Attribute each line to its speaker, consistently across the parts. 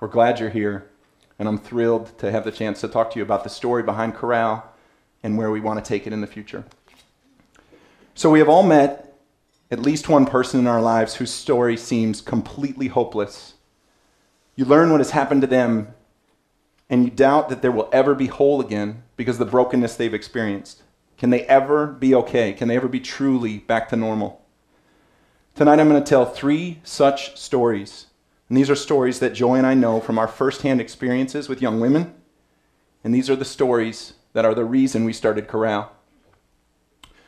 Speaker 1: We're glad you're here, and I'm thrilled to have the chance to talk to you about the story behind Corral and where we want to take it in the future. So, we have all met at least one person in our lives whose story seems completely hopeless. You learn what has happened to them, and you doubt that there will ever be whole again because of the brokenness they've experienced. Can they ever be okay? Can they ever be truly back to normal? Tonight I'm going to tell three such stories. And these are stories that Joy and I know from our firsthand experiences with young women. And these are the stories that are the reason we started Corral.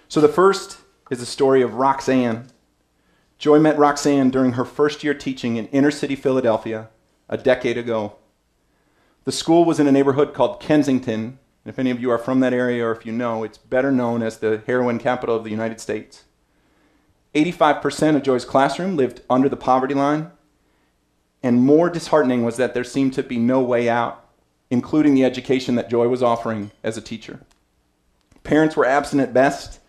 Speaker 1: So the first is the story of Roxanne. Joy met Roxanne during her first year teaching in inner city Philadelphia a decade ago. The school was in a neighborhood called Kensington. If any of you are from that area or if you know, it's better known as the heroin capital of the United States. 85% of Joy's classroom lived under the poverty line, and more disheartening was that there seemed to be no way out, including the education that Joy was offering as a teacher. Parents were absent at best.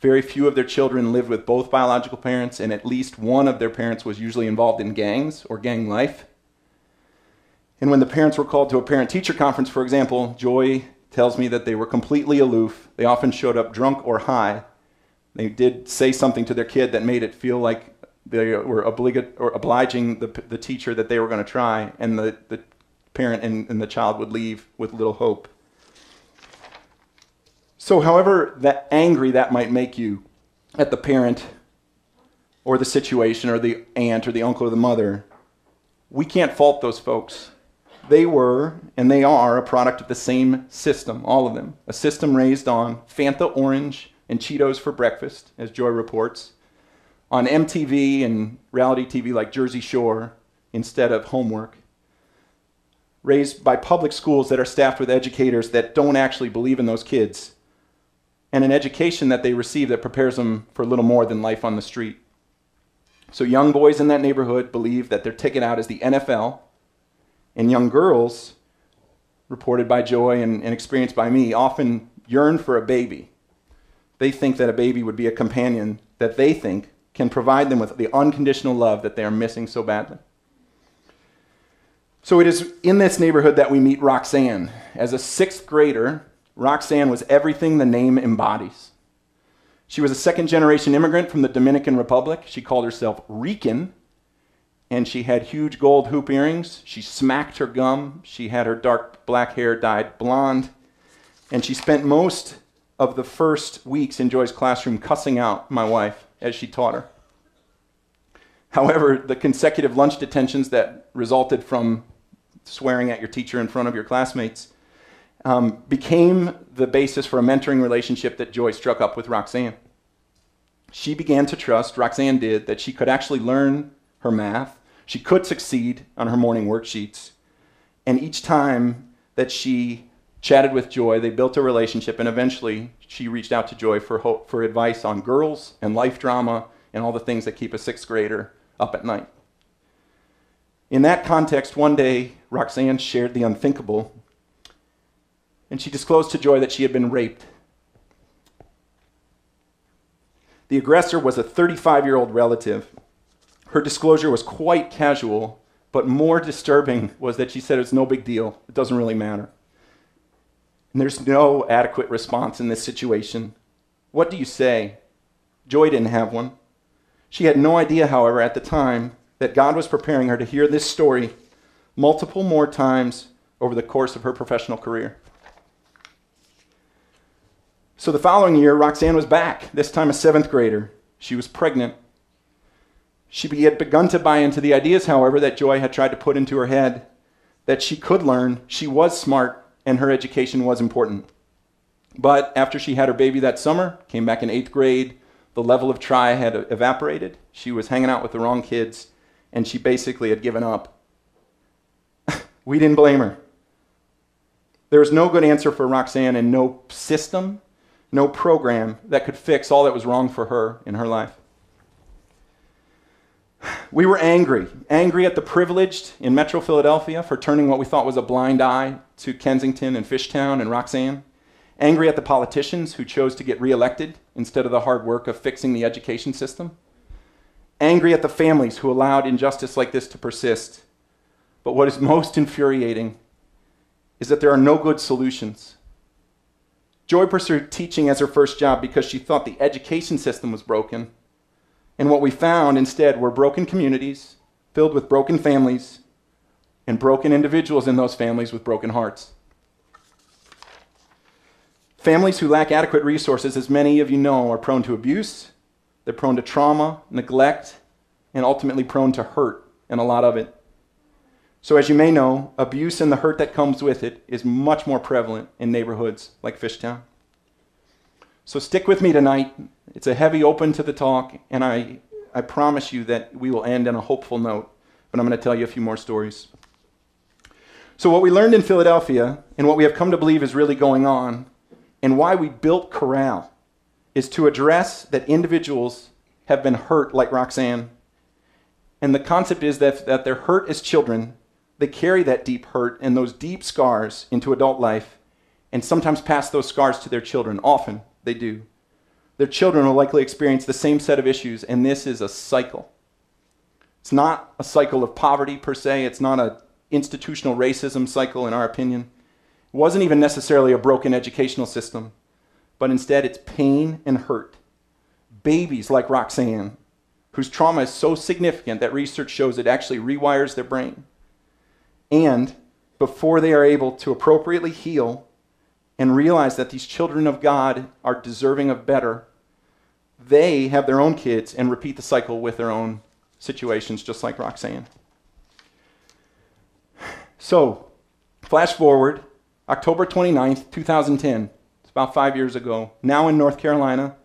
Speaker 1: Very few of their children lived with both biological parents, and at least one of their parents was usually involved in gangs or gang life. And when the parents were called to a parent teacher conference, for example, Joy tells me that they were completely aloof. They often showed up drunk or high. They did say something to their kid that made it feel like they were or obliging the, the teacher that they were going to try, and the, the parent and, and the child would leave with little hope. So, however that angry that might make you at the parent or the situation or the aunt or the uncle or the mother, we can't fault those folks they were and they are a product of the same system, all of them. A system raised on Fanta Orange and Cheetos for breakfast, as Joy reports, on MTV and reality TV like Jersey Shore instead of homework. Raised by public schools that are staffed with educators that don't actually believe in those kids, and an education that they receive that prepares them for a little more than life on the street. So, young boys in that neighborhood believe that their ticket out is the NFL and young girls, reported by Joy and, and experienced by me, often yearn for a baby. They think that a baby would be a companion that they think can provide them with the unconditional love that they are missing so badly. So it is in this neighborhood that we meet Roxanne. As a sixth grader, Roxanne was everything the name embodies. She was a second generation immigrant from the Dominican Republic. She called herself Rican, and she had huge gold hoop earrings. She smacked her gum. She had her dark black hair dyed blonde. And she spent most of the first weeks in Joy's classroom cussing out my wife as she taught her. However, the consecutive lunch detentions that resulted from swearing at your teacher in front of your classmates um, became the basis for a mentoring relationship that Joy struck up with Roxanne. She began to trust, Roxanne did, that she could actually learn her math she could succeed on her morning worksheets. And each time that she chatted with Joy, they built a relationship, and eventually she reached out to Joy for, hope, for advice on girls and life drama and all the things that keep a sixth grader up at night. In that context, one day, Roxanne shared the unthinkable, and she disclosed to Joy that she had been raped. The aggressor was a 35 year old relative her disclosure was quite casual, but more disturbing was that she said it's no big deal. It doesn't really matter. And there's no adequate response in this situation. What do you say? Joy didn't have one. She had no idea, however, at the time, that God was preparing her to hear this story multiple more times over the course of her professional career. So the following year, Roxanne was back, this time a seventh grader. She was pregnant. She had begun to buy into the ideas, however, that Joy had tried to put into her head that she could learn, she was smart, and her education was important. But after she had her baby that summer, came back in eighth grade, the level of try had evaporated. She was hanging out with the wrong kids, and she basically had given up. we didn't blame her. There was no good answer for Roxanne and no system, no program that could fix all that was wrong for her in her life. We were angry, angry at the privileged in Metro Philadelphia for turning what we thought was a blind eye to Kensington and Fishtown and Roxanne, angry at the politicians who chose to get reelected instead of the hard work of fixing the education system, angry at the families who allowed injustice like this to persist. But what is most infuriating is that there are no good solutions. Joy pursued teaching as her first job because she thought the education system was broken. And what we found instead were broken communities filled with broken families and broken individuals in those families with broken hearts. Families who lack adequate resources, as many of you know, are prone to abuse, they're prone to trauma, neglect, and ultimately prone to hurt, and a lot of it. So, as you may know, abuse and the hurt that comes with it is much more prevalent in neighborhoods like Fishtown. So, stick with me tonight. It's a heavy open to the talk, and I, I promise you that we will end on a hopeful note, but I'm going to tell you a few more stories. So, what we learned in Philadelphia, and what we have come to believe is really going on, and why we built Corral, is to address that individuals have been hurt like Roxanne. And the concept is that, that they're hurt as children they carry that deep hurt and those deep scars into adult life and sometimes pass those scars to their children. Often they do. Their children will likely experience the same set of issues, and this is a cycle. It's not a cycle of poverty per se, it's not an institutional racism cycle, in our opinion. It wasn't even necessarily a broken educational system, but instead it's pain and hurt. Babies like Roxanne, whose trauma is so significant that research shows it actually rewires their brain and before they are able to appropriately heal and realize that these children of God are deserving of better, they have their own kids and repeat the cycle with their own situations, just like Roxanne. So, flash forward, October 29th, 2010. It's about five years ago. Now in North Carolina.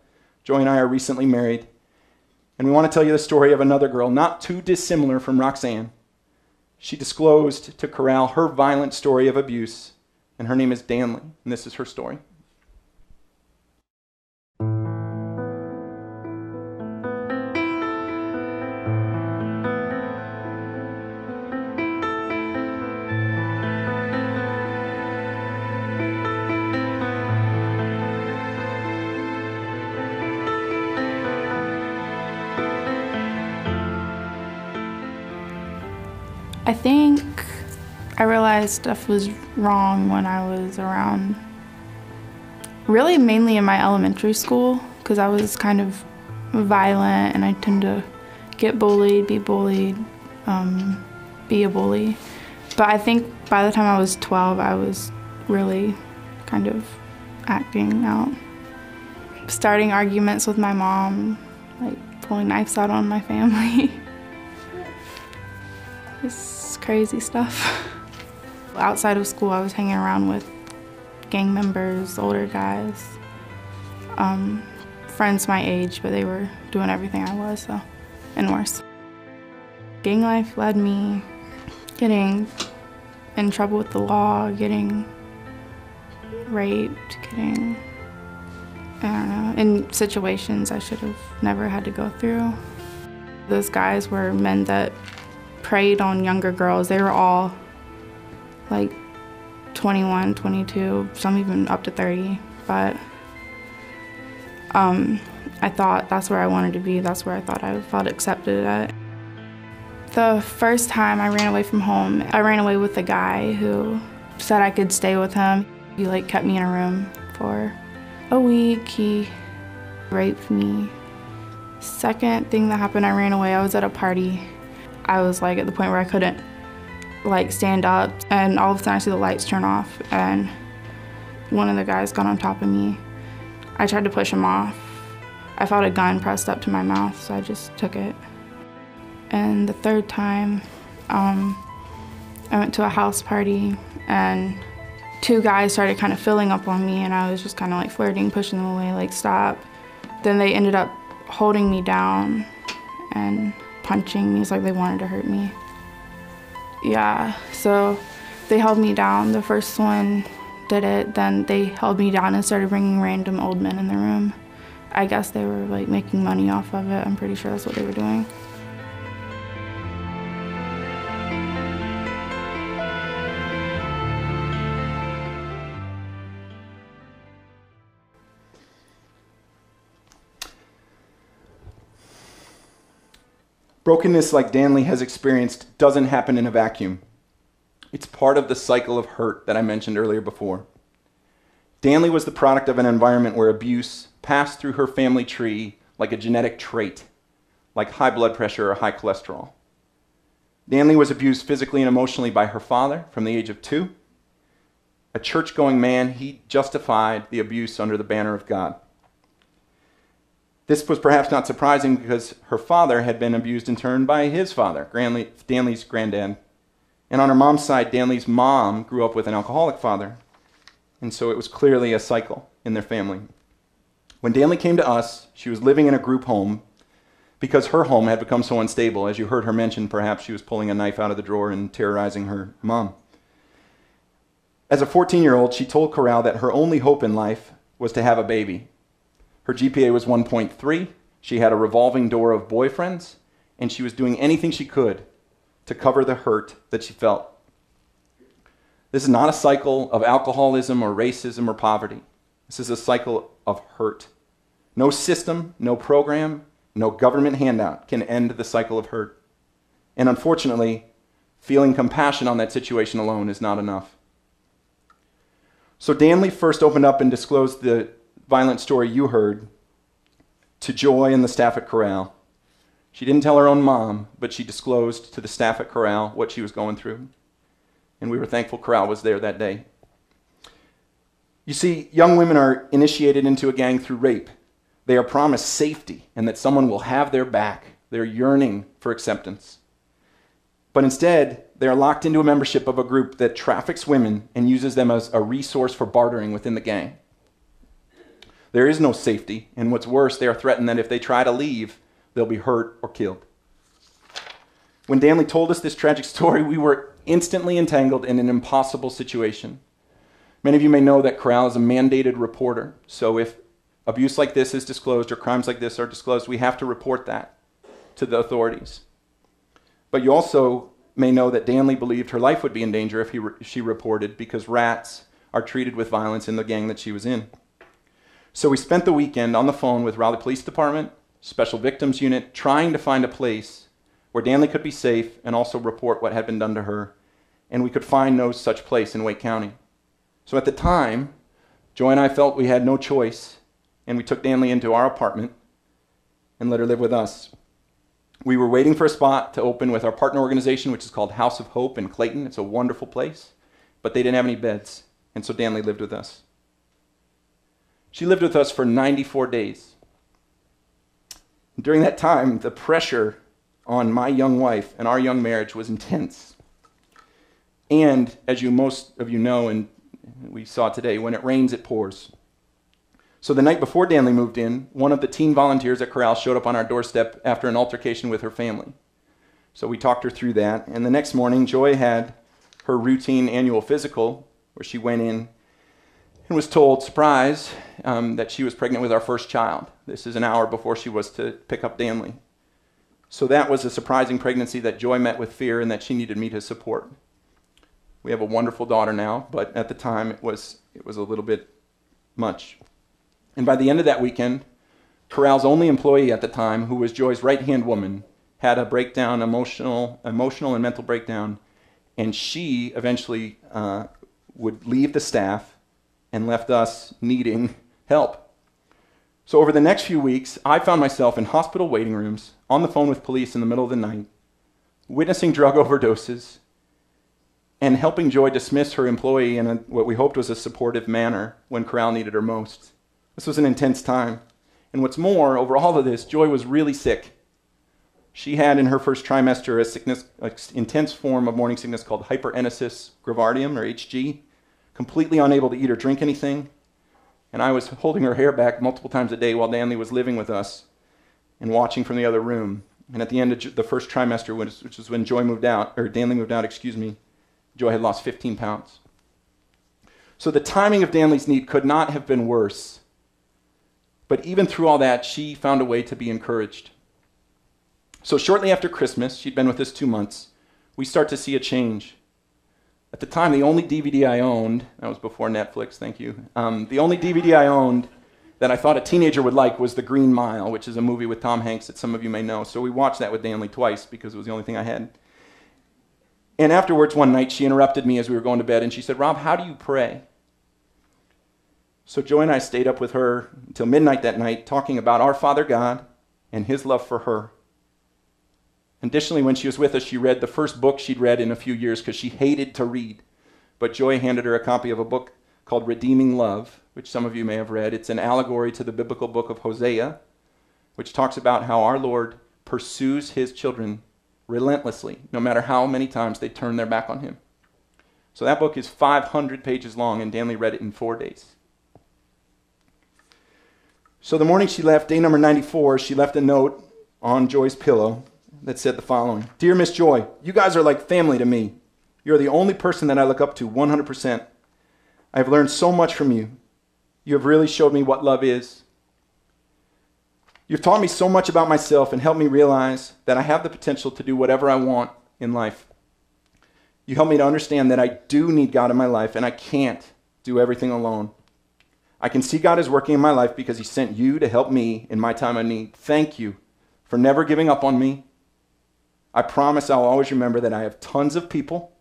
Speaker 1: Joy and I are recently married. And we want to tell you the story of another girl, not too dissimilar from Roxanne she disclosed to Corral her violent story of abuse, and her name is Danley, and this is her story.
Speaker 2: Think I realized stuff was wrong when I was around, really mainly in my elementary school, because I was kind of violent and I tend to get bullied, be bullied, um, be a bully. But I think by the time I was 12, I was really kind of acting out. Starting arguments with my mom, like pulling knives out on my family. Just crazy stuff. Outside of school, I was hanging around with gang members, older guys, um, friends my age, but they were doing everything I was, so, and worse. Gang life led me getting in trouble with the law, getting raped, getting, I don't know, in situations I should have never had to go through. Those guys were men that preyed on younger girls. They were all like 21, 22, some even up to 30. But um, I thought that's where I wanted to be. That's where I thought I felt accepted at. The first time I ran away from home, I ran away with a guy who said I could stay with him. He like kept me in a room for a week. He raped me. Second thing that happened, I ran away. I was at a party I was like at the point where I couldn't like stand up and all of a sudden I see the lights turn off and one of the guys got on top of me. I tried to push him off. I felt a gun pressed up to my mouth, so I just took it. And the third time, um, I went to a house party and two guys started kind of filling up on me and I was just kind of like flirting, pushing them away, like stop. Then they ended up holding me down and punching me. It's like they wanted to hurt me. Yeah, so they held me down. The first one did it, then they held me down and started bringing random old men in the room. I guess they were like making money off of it. I'm pretty sure that's what they were doing.
Speaker 1: Brokenness like Danley has experienced doesn't happen in a vacuum. It's part of the cycle of hurt that I mentioned earlier before. Danley was the product of an environment where abuse passed through her family tree like a genetic trait, like high blood pressure or high cholesterol. Danley was abused physically and emotionally by her father from the age of two. A church going man, he justified the abuse under the banner of God. This was perhaps not surprising because her father had been abused in turn by his father, Danley's granddad. And on her mom's side, Danley's mom grew up with an alcoholic father. And so it was clearly a cycle in their family. When Danley came to us, she was living in a group home because her home had become so unstable. As you heard her mention, perhaps she was pulling a knife out of the drawer and terrorizing her mom. As a 14 year old, she told Corral that her only hope in life was to have a baby. Her GPA was 1.3. She had a revolving door of boyfriends, and she was doing anything she could to cover the hurt that she felt. This is not a cycle of alcoholism or racism or poverty. This is a cycle of hurt. No system, no program, no government handout can end the cycle of hurt. And unfortunately, feeling compassion on that situation alone is not enough. So Danley first opened up and disclosed the violent story you heard to Joy and the staff at Corral. She didn't tell her own mom, but she disclosed to the staff at Corral what she was going through. And we were thankful Corral was there that day. You see, young women are initiated into a gang through rape. They are promised safety and that someone will have their back. They're yearning for acceptance. But instead, they are locked into a membership of a group that traffics women and uses them as a resource for bartering within the gang. There is no safety, and what's worse, they are threatened that if they try to leave, they'll be hurt or killed. When Danley told us this tragic story, we were instantly entangled in an impossible situation. Many of you may know that Corral is a mandated reporter, so if abuse like this is disclosed or crimes like this are disclosed, we have to report that to the authorities. But you also may know that Danley believed her life would be in danger if re- she reported because rats are treated with violence in the gang that she was in. So we spent the weekend on the phone with Raleigh Police Department, Special Victims Unit, trying to find a place where Danley could be safe and also report what had been done to her. And we could find no such place in Wake County. So at the time, Joy and I felt we had no choice and we took Danley into our apartment and let her live with us. We were waiting for a spot to open with our partner organization, which is called House of Hope in Clayton. It's a wonderful place, but they didn't have any beds, and so Danley lived with us. She lived with us for 94 days. During that time, the pressure on my young wife and our young marriage was intense. And as you most of you know, and we saw today, when it rains, it pours. So the night before Danley moved in, one of the teen volunteers at Corral showed up on our doorstep after an altercation with her family. So we talked her through that. And the next morning, Joy had her routine annual physical, where she went in and was told, surprise, um, that she was pregnant with our first child. This is an hour before she was to pick up Danley. So that was a surprising pregnancy that Joy met with fear and that she needed me to support. We have a wonderful daughter now, but at the time it was, it was a little bit much. And by the end of that weekend, Corral's only employee at the time, who was Joy's right hand woman, had a breakdown, emotional, emotional and mental breakdown, and she eventually uh, would leave the staff and left us needing help. So, over the next few weeks, I found myself in hospital waiting rooms, on the phone with police in the middle of the night, witnessing drug overdoses, and helping Joy dismiss her employee in a, what we hoped was a supportive manner when Corral needed her most. This was an intense time. And what's more, over all of this, Joy was really sick. She had in her first trimester a sickness, an intense form of morning sickness called hyperemesis gravidarum, or HG, completely unable to eat or drink anything. And I was holding her hair back multiple times a day while Danley was living with us and watching from the other room. And at the end of the first trimester, which was when Joy moved out, or Danley moved out, excuse me, Joy had lost 15 pounds. So the timing of Danley's need could not have been worse but even through all that, she found a way to be encouraged. So, shortly after Christmas, she'd been with us two months, we start to see a change. At the time, the only DVD I owned, that was before Netflix, thank you. Um, the only DVD I owned that I thought a teenager would like was The Green Mile, which is a movie with Tom Hanks that some of you may know. So we watched that with Danley twice because it was the only thing I had. And afterwards, one night, she interrupted me as we were going to bed and she said, Rob, how do you pray? So Joy and I stayed up with her until midnight that night talking about our Father God and his love for her. Additionally, when she was with us, she read the first book she'd read in a few years because she hated to read. But Joy handed her a copy of a book called Redeeming Love, which some of you may have read. It's an allegory to the biblical book of Hosea, which talks about how our Lord pursues his children relentlessly, no matter how many times they turn their back on him. So that book is 500 pages long, and Danley read it in four days. So the morning she left, day number 94, she left a note on Joy's pillow that said the following Dear Miss Joy, you guys are like family to me. You're the only person that I look up to 100%. I have learned so much from you. You have really showed me what love is. You've taught me so much about myself and helped me realize that I have the potential to do whatever I want in life. You helped me to understand that I do need God in my life and I can't do everything alone. I can see God is working in my life because He sent you to help me in my time of need. Thank you for never giving up on me I promise I'll always remember that I have tons of people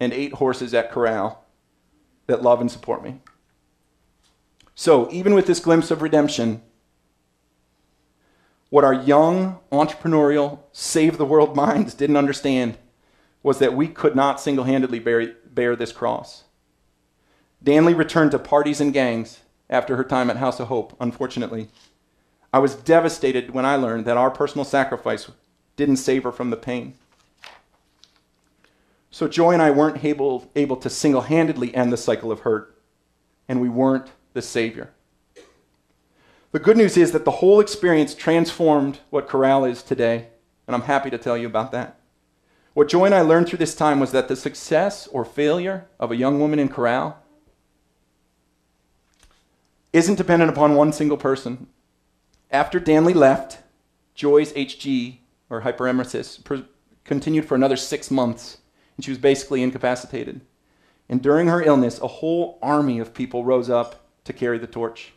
Speaker 1: and eight horses at corral that love and support me. So, even with this glimpse of redemption, what our young, entrepreneurial, save the world minds didn't understand was that we could not single handedly bear, bear this cross. Danley returned to parties and gangs after her time at House of Hope, unfortunately. I was devastated when I learned that our personal sacrifice didn't save her from the pain. So Joy and I weren't able, able to single handedly end the cycle of hurt, and we weren't the Savior. The good news is that the whole experience transformed what Corral is today, and I'm happy to tell you about that. What Joy and I learned through this time was that the success or failure of a young woman in Corral isn't dependent upon one single person. After Danley left, Joy's HG or hyperemesis continued for another six months, and she was basically incapacitated. And during her illness, a whole army of people rose up to carry the torch.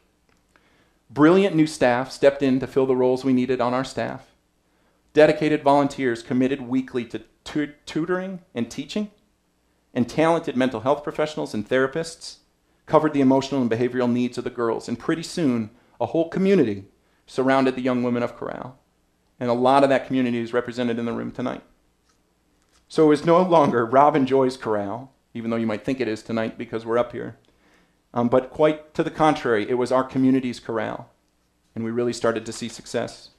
Speaker 1: Brilliant new staff stepped in to fill the roles we needed on our staff. Dedicated volunteers committed weekly to tu- tutoring and teaching, and talented mental health professionals and therapists covered the emotional and behavioral needs of the girls. And pretty soon, a whole community surrounded the young women of Corral. And a lot of that community is represented in the room tonight. So it was no longer Rob and Joy's corral, even though you might think it is tonight because we're up here. Um, but quite to the contrary, it was our community's corral. And we really started to see success.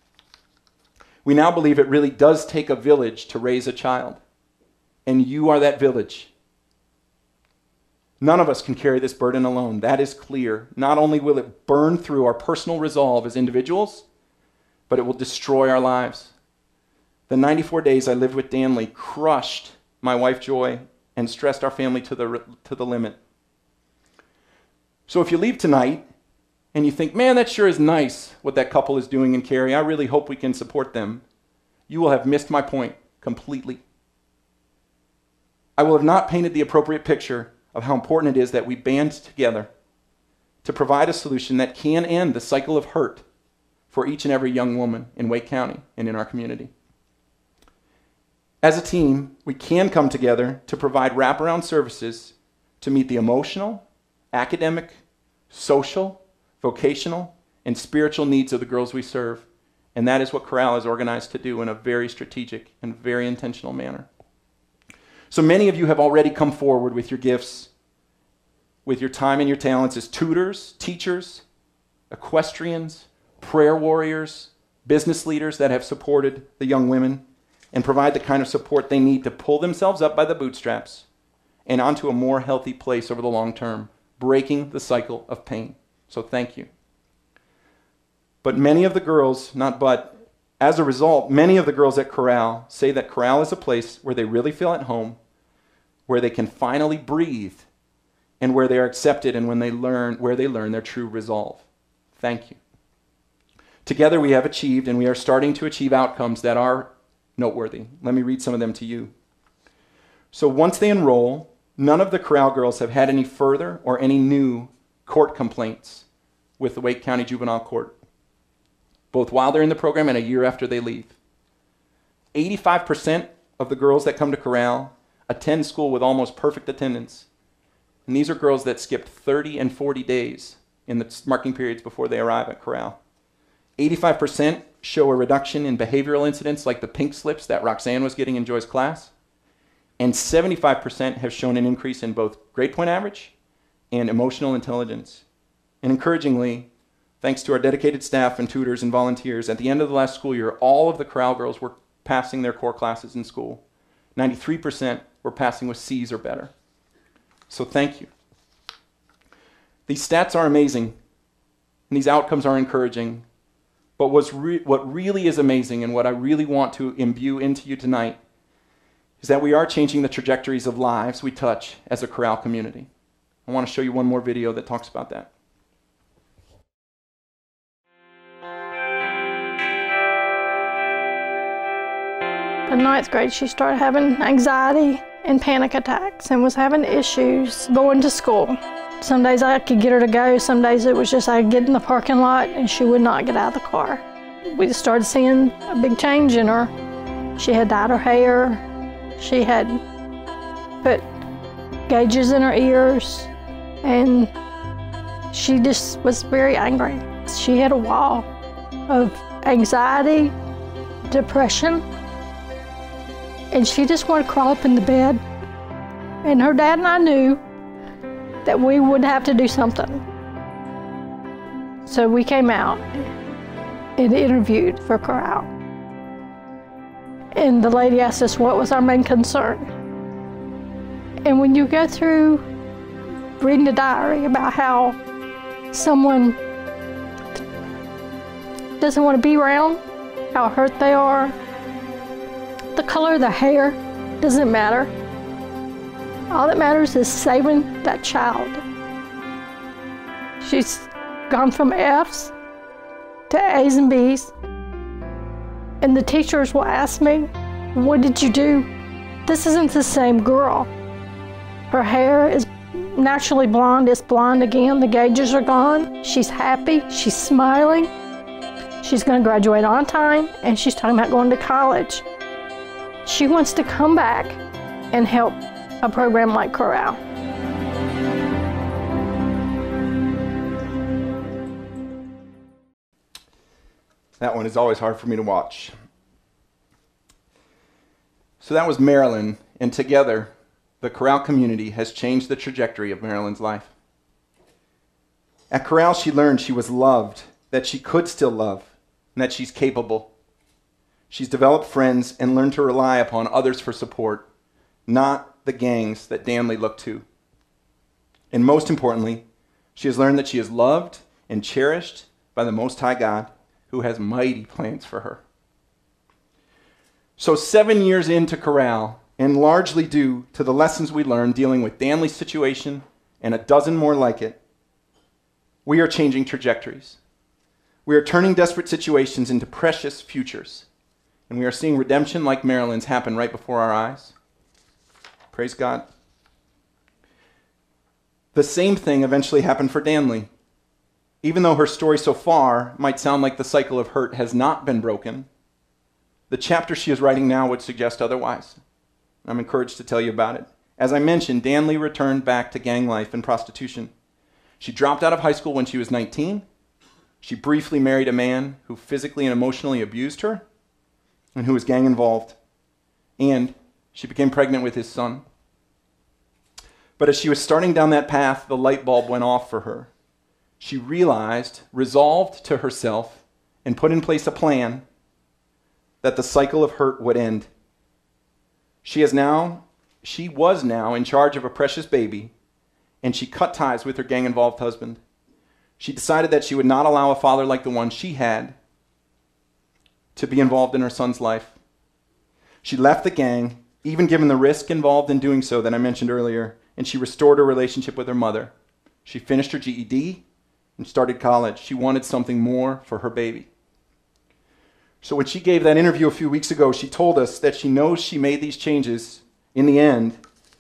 Speaker 1: We now believe it really does take a village to raise a child. And you are that village. None of us can carry this burden alone. That is clear. Not only will it burn through our personal resolve as individuals, but it will destroy our lives. The 94 days I lived with Danley crushed my wife Joy and stressed our family to the, to the limit. So if you leave tonight and you think, man, that sure is nice what that couple is doing in Cary, I really hope we can support them, you will have missed my point completely. I will have not painted the appropriate picture of how important it is that we band together to provide a solution that can end the cycle of hurt for each and every young woman in Wake County and in our community. As a team, we can come together to provide wraparound services to meet the emotional, academic, social, vocational, and spiritual needs of the girls we serve. And that is what Corral is organized to do in a very strategic and very intentional manner. So many of you have already come forward with your gifts, with your time and your talents as tutors, teachers, equestrians, prayer warriors, business leaders that have supported the young women and provide the kind of support they need to pull themselves up by the bootstraps and onto a more healthy place over the long term, breaking the cycle of pain. So thank you. But many of the girls, not but, as a result, many of the girls at Corral say that Corral is a place where they really feel at home, where they can finally breathe, and where they are accepted and when they learn where they learn their true resolve. Thank you. Together we have achieved and we are starting to achieve outcomes that are noteworthy. Let me read some of them to you. So once they enroll, none of the Corral girls have had any further or any new court complaints with the Wake County Juvenile Court, both while they're in the program and a year after they leave. 85% of the girls that come to Corral attend school with almost perfect attendance. And these are girls that skipped 30 and 40 days in the marking periods before they arrive at Corral. 85% show a reduction in behavioral incidents like the pink slips that Roxanne was getting in Joy's class. And 75% have shown an increase in both grade point average and emotional intelligence. And encouragingly, thanks to our dedicated staff and tutors and volunteers, at the end of the last school year, all of the Corral girls were passing their core classes in school. 93% were passing with C's or better. So thank you. These stats are amazing, and these outcomes are encouraging. But what's re- what really is amazing and what I really want to imbue into you tonight is that we are changing the trajectories of lives we touch as a Corral community. I want to show you one more video that talks about that.
Speaker 3: In ninth grade, she started having anxiety and panic attacks and was having issues going to school. Some days I could get her to go, some days it was just I'd get in the parking lot and she would not get out of the car. We started seeing a big change in her. She had dyed her hair, she had put gauges in her ears, and she just was very angry. She had a wall of anxiety, depression, and she just wanted to crawl up in the bed. And her dad and I knew that we would have to do something. So we came out and interviewed for Corral. And the lady asked us what was our main concern. And when you go through reading the diary about how someone doesn't want to be around, how hurt they are, the color of the hair doesn't matter. All that matters is saving that child. She's gone from F's to A's and B's. And the teachers will ask me, What did you do? This isn't the same girl. Her hair is naturally blonde, it's blonde again. The gauges are gone. She's happy, she's smiling. She's going to graduate on time, and she's talking about going to college. She wants to come back and help a program like Corral.
Speaker 1: That one is always hard for me to watch. So that was Marilyn, and together, the Corral community has changed the trajectory of Marilyn's life. At Corral, she learned she was loved, that she could still love, and that she's capable. She's developed friends and learned to rely upon others for support, not the gangs that Danley looked to. And most importantly, she has learned that she is loved and cherished by the Most High God, who has mighty plans for her. So, seven years into Corral, and largely due to the lessons we learned dealing with Danley's situation and a dozen more like it, we are changing trajectories. We are turning desperate situations into precious futures. And we are seeing redemption like Marilyn's happen right before our eyes. Praise God. The same thing eventually happened for Danley. Even though her story so far might sound like the cycle of hurt has not been broken, the chapter she is writing now would suggest otherwise. I'm encouraged to tell you about it. As I mentioned, Danley returned back to gang life and prostitution. She dropped out of high school when she was 19. She briefly married a man who physically and emotionally abused her and who was gang involved. And she became pregnant with his son. But as she was starting down that path, the light bulb went off for her. She realized, resolved to herself, and put in place a plan that the cycle of hurt would end. She is now, she was now in charge of a precious baby, and she cut ties with her gang involved husband. She decided that she would not allow a father like the one she had to be involved in her son's life. She left the gang, even given the risk involved in doing so that I mentioned earlier, and she restored her relationship with her mother. She finished her GED and started college. She wanted something more for her baby. So when she gave that interview a few weeks ago, she told us that she knows she made these changes in the end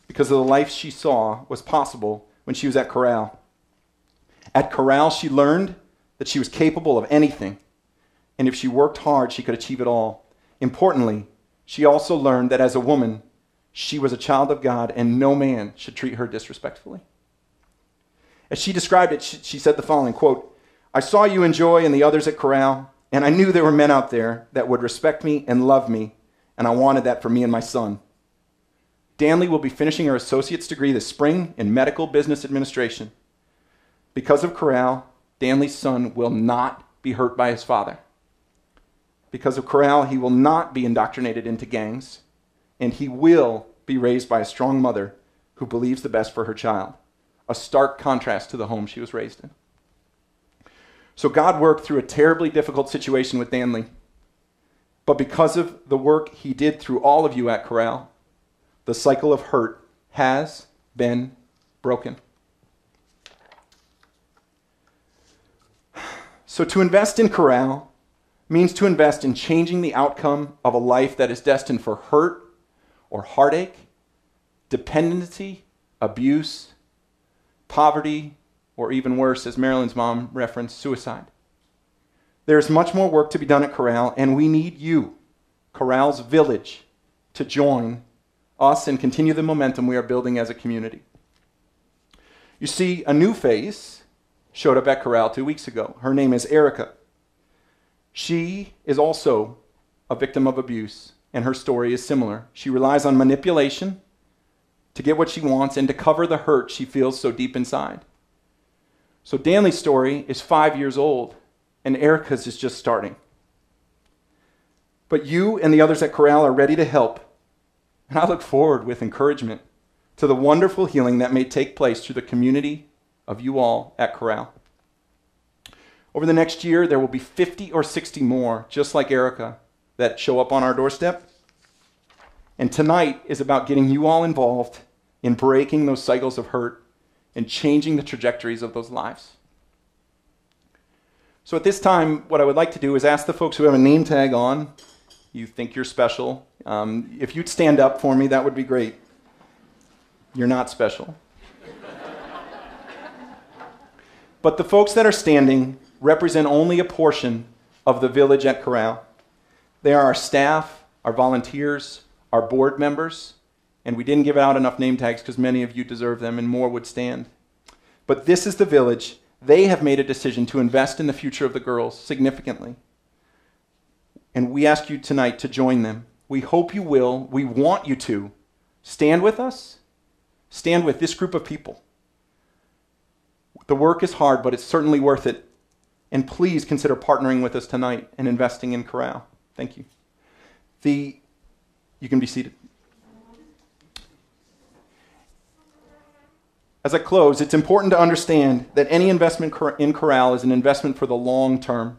Speaker 1: because of the life she saw was possible when she was at Corral. At Corral, she learned that she was capable of anything, and if she worked hard, she could achieve it all. Importantly, she also learned that as a woman, she was a child of God and no man should treat her disrespectfully. As she described it, she, she said the following quote, I saw you and Joy and the others at Corral, and I knew there were men out there that would respect me and love me, and I wanted that for me and my son. Danley will be finishing her associate's degree this spring in medical business administration. Because of Corral, Danley's son will not be hurt by his father. Because of Corral, he will not be indoctrinated into gangs, and he will be raised by a strong mother who believes the best for her child. A stark contrast to the home she was raised in. So God worked through a terribly difficult situation with Danley. But because of the work he did through all of you at Corral, the cycle of hurt has been broken. So to invest in Corral means to invest in changing the outcome of a life that is destined for hurt or heartache, dependency, abuse, poverty, or even worse, as Marilyn's mom referenced, suicide. There is much more work to be done at Corral, and we need you, Corral's village, to join us and continue the momentum we are building as a community. You see, a new face showed up at Corral two weeks ago. Her name is Erica. She is also a victim of abuse, and her story is similar. She relies on manipulation to get what she wants and to cover the hurt she feels so deep inside. So Danley's story is five years old, and Erica's is just starting. But you and the others at Corral are ready to help, and I look forward with encouragement to the wonderful healing that may take place through the community of you all at Corral. Over the next year, there will be 50 or 60 more, just like Erica, that show up on our doorstep. And tonight is about getting you all involved in breaking those cycles of hurt and changing the trajectories of those lives. So at this time, what I would like to do is ask the folks who have a name tag on, you think you're special, um, if you'd stand up for me, that would be great. You're not special. but the folks that are standing represent only a portion of the village at Corral. They are our staff, our volunteers, our board members, and we didn't give out enough name tags because many of you deserve them and more would stand. But this is the village. They have made a decision to invest in the future of the girls significantly. And we ask you tonight to join them. We hope you will. We want you to. Stand with us. Stand with this group of people. The work is hard, but it's certainly worth it. And please consider partnering with us tonight and investing in Corral. Thank you. The, you can be seated. As I close, it's important to understand that any investment in Corral is an investment for the long term.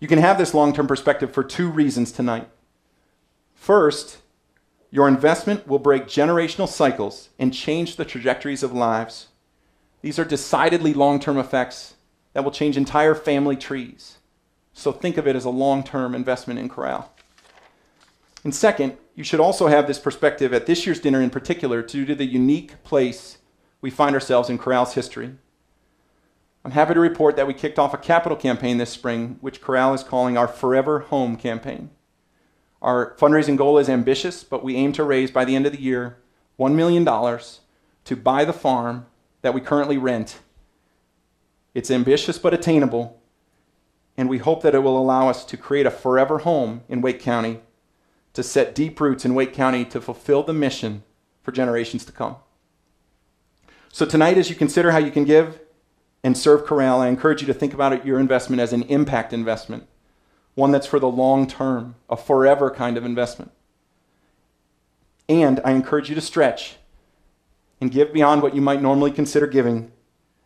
Speaker 1: You can have this long term perspective for two reasons tonight. First, your investment will break generational cycles and change the trajectories of lives. These are decidedly long term effects that will change entire family trees. So think of it as a long term investment in Corral. And second, you should also have this perspective at this year's dinner in particular due to the unique place we find ourselves in Corral's history. I'm happy to report that we kicked off a capital campaign this spring, which Corral is calling our Forever Home campaign. Our fundraising goal is ambitious, but we aim to raise by the end of the year $1 million to buy the farm that we currently rent. It's ambitious but attainable, and we hope that it will allow us to create a forever home in Wake County, to set deep roots in Wake County to fulfill the mission for generations to come. So tonight, as you consider how you can give and serve Corral, I encourage you to think about it, your investment as an impact investment, one that's for the long term, a forever kind of investment. And I encourage you to stretch and give beyond what you might normally consider giving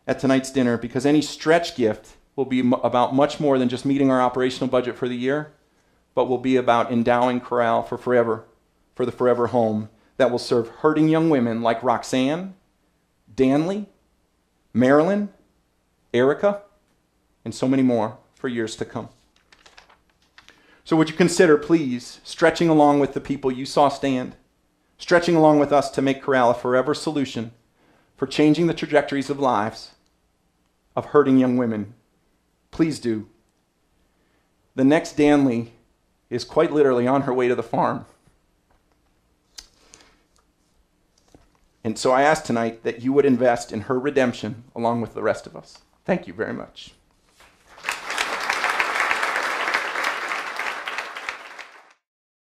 Speaker 1: at tonight's dinner because any stretch gift will be about much more than just meeting our operational budget for the year, but will be about endowing Corral for forever, for the forever home that will serve hurting young women like Roxanne Danley, Marilyn, Erica, and so many more for years to come. So, would you consider, please, stretching along with the people you saw stand, stretching along with us to make Corral a forever solution for changing the trajectories of lives of hurting young women? Please do. The next Danley is quite literally on her way to the farm. And so I ask tonight that you would invest in her redemption along with the rest of us. Thank you very much.